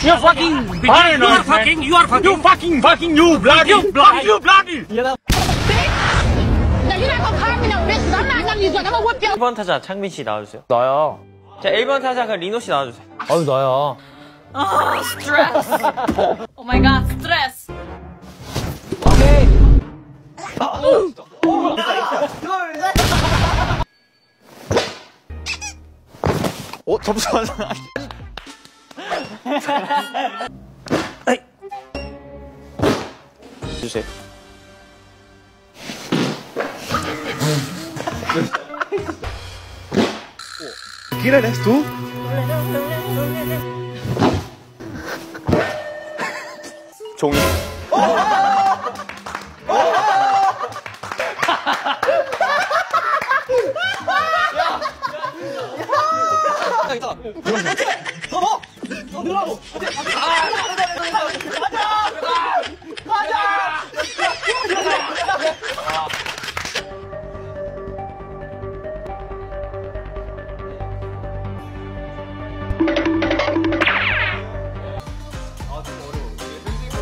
You fucking beginner, You are fucking, you are fucking, you fucking, fucking, you bloody, you bloody, you bloody. Now you're not gonna call me no bitch. 'cause I'm not gonna use you. I'm gonna whoop your 1번 타자 창민 씨 나와주세요. 나야. 자, 1번 타자 그 리노 씨 나와주세요. 아유 나야. Oh, stress. oh my god, stress. 어 잠시만. 주세요. ¿Quieres tú? 종이.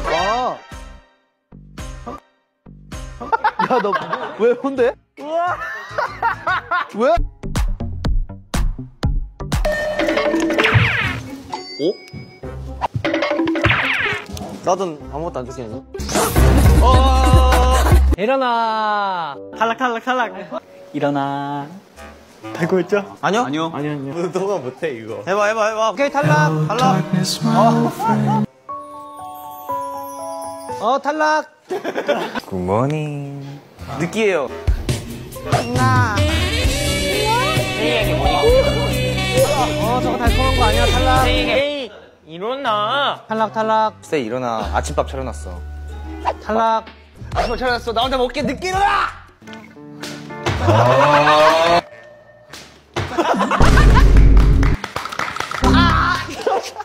아. 야, 너 왜 혼데? 왜? 오? 나든 아무것도 안 좋겠니? 일어나. 탈락, 탈락, 탈락. 일어나. 알고 있죠? 아니요? 아니요. 아니요, 아니요. 너가 못해, 이거. 해봐, 해봐, 해봐. 오케이, 탈락, 탈락. 어, 어 탈락. 굿모닝. 느끼해요. 어, 저거 달콤한 거 아니야, 탈락. 에이, 일어나. 탈락, 탈락. 쎄, 일어나. 아침밥 차려놨어. 탈락. 아침밥 차려놨어. 나 혼자 먹게 늦게 일어나!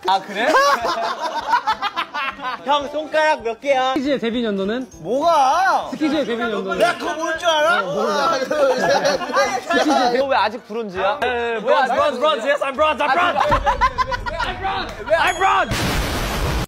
아, 그래? 형, 손가락 몇 개야? 스키즈의 데뷔 연도는? 뭐가? 스키즈의 데뷔 연도는? 내가 그거 모를 줄 알아? 몰라. 너왜 아직 브론즈야? Bronze, bronze, bronze. Yes, I'm bronze. I'm bronze. I'm bronze. I'm bronze.